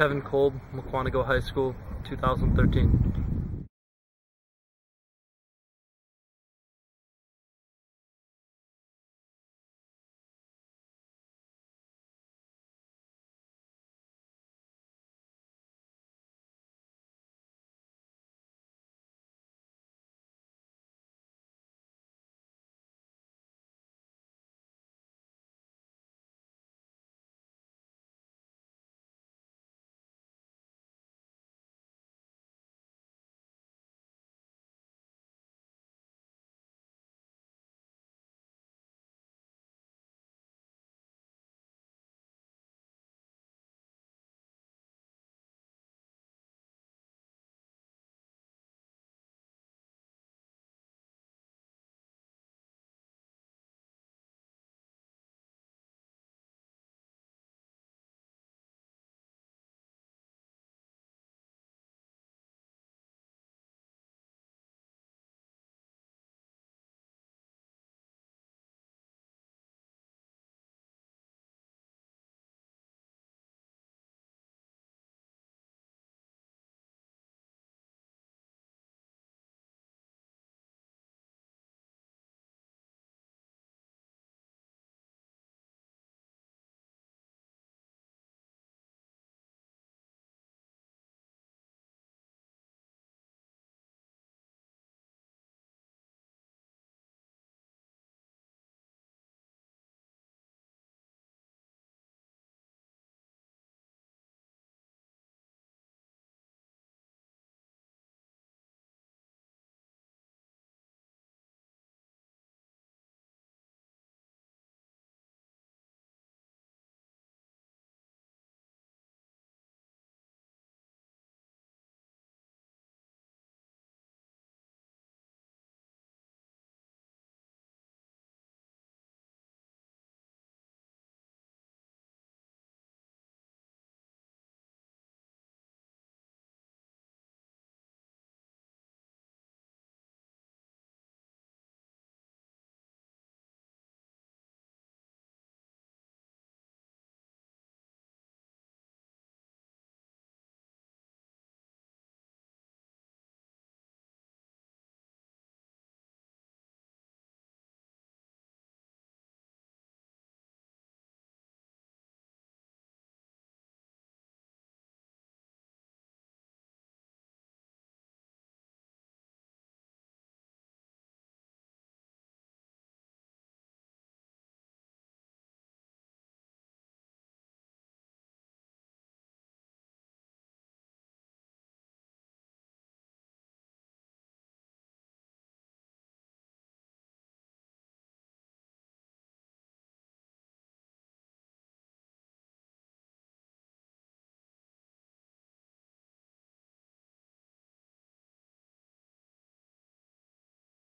Kevin Kolb, McQuanago High School, 2013.